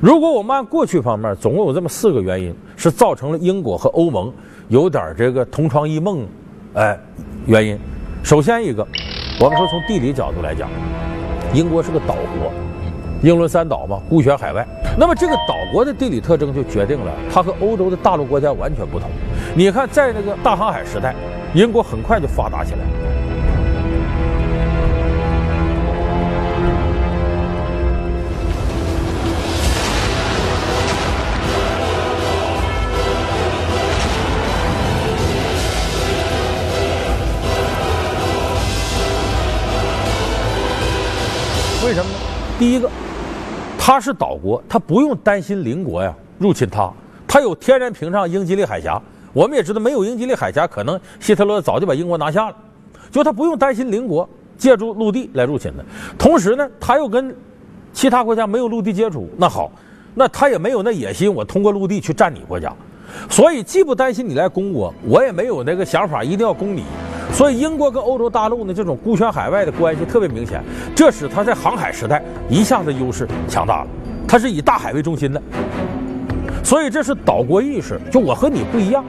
如果我们按过去方面，总共有这么四个原因，是造成了英国和欧盟有点这个同床异梦，哎，原因。首先一个，我们说从地理角度来讲，英国是个岛国，英伦三岛嘛，孤悬海外。那么这个岛国的地理特征就决定了它和欧洲的大陆国家完全不同。你看，在那个大航海时代，英国很快就发达起来。为什么呢？第一个，它是岛国，它不用担心邻国呀入侵它，它有天然屏障英吉利海峡。我们也知道，没有英吉利海峡，可能希特勒早就把英国拿下了。就他不用担心邻国借助陆地来入侵的。同时呢，他又跟其他国家没有陆地接触，那好，那他也没有那野心，我通过陆地去占你国家。所以既不担心你来攻我，我也没有那个想法一定要攻你。所以，英国跟欧洲大陆呢这种孤悬海外的关系特别明显，这使它在航海时代一下子优势强大了。它是以大海为中心的，所以这是岛国意识。就我和你不一样，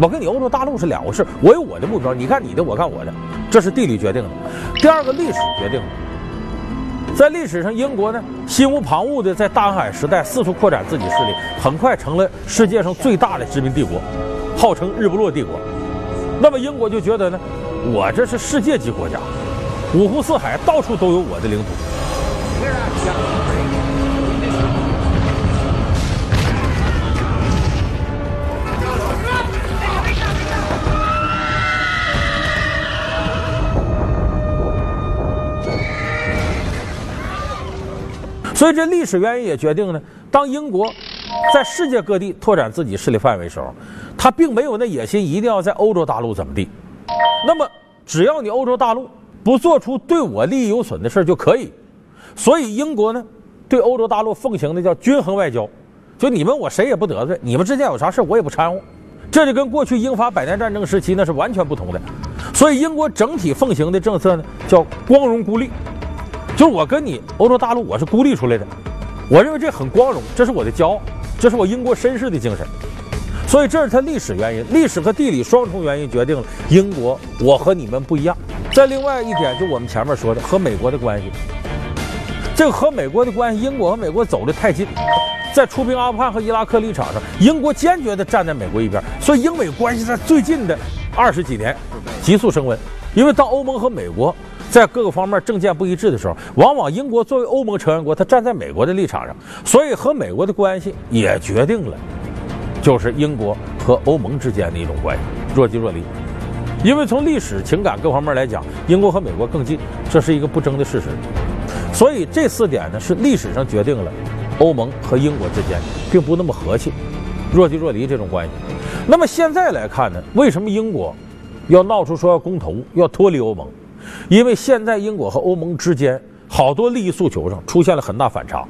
我跟你欧洲大陆是两回事。我有我的目标，你看你的，我看我的，这是地理决定的。第二个，历史决定的。在历史上，英国呢心无旁骛的在大航海时代四处扩展自己势力，很快成了世界上最大的殖民帝国，号称日不落帝国。那么英国就觉得呢，我这是世界级国家，五湖四海到处都有我的领土。所以这历史原因也决定呢，当英国在世界各地拓展自己势力范围时候。他并没有那野心，一定要在欧洲大陆怎么地。那么，只要你欧洲大陆不做出对我利益有损的事就可以。所以，英国呢，对欧洲大陆奉行的叫均衡外交，就你们我谁也不得罪，你们之间有啥事我也不掺和。这就跟过去英法百年战争时期那是完全不同的。所以，英国整体奉行的政策呢，叫光荣孤立，就是我跟你欧洲大陆我是孤立出来的，我认为这很光荣，这是我的骄傲，这是我英国绅士的精神。所以这是它历史原因，历史和地理双重原因决定了英国我和你们不一样。再另外一点，就我们前面说的和美国的关系，这个和美国的关系，英国和美国走得太近，在出兵阿富汗和伊拉克立场上，英国坚决地站在美国一边，所以英美关系在最近的二十几年急速升温。因为当欧盟和美国在各个方面政见不一致的时候，往往英国作为欧盟成员国，它站在美国的立场上，所以和美国的关系也决定了。就是英国和欧盟之间的一种关系，若即若离。因为从历史、情感各方面来讲，英国和美国更近，这是一个不争的事实。所以这四点呢，是历史上决定了欧盟和英国之间并不那么和气，若即若离这种关系。那么现在来看呢，为什么英国要闹出说要公投、要脱离欧盟？因为现在英国和欧盟之间好多利益诉求上出现了很大反差。